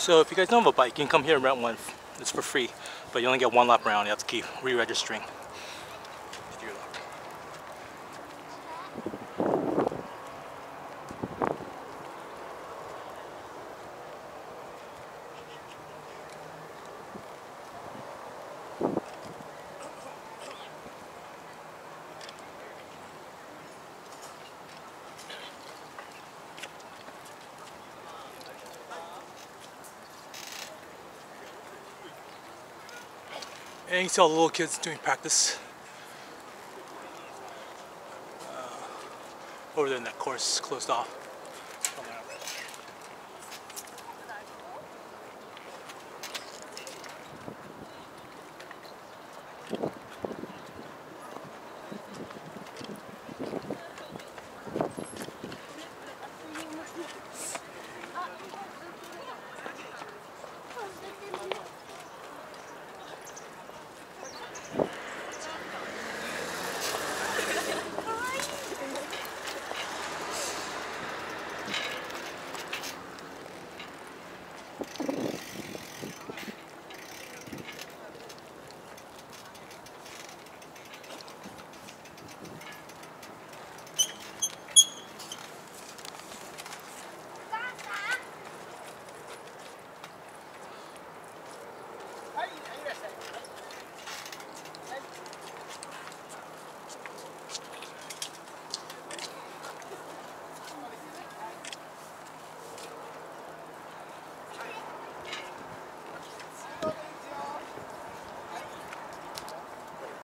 So if you guys don't have a bike, you can come here and rent one. It's for free, but you only get one lap around. You have to keep re-registering. And you see all the little kids doing practice. Uh, over there in that course closed off.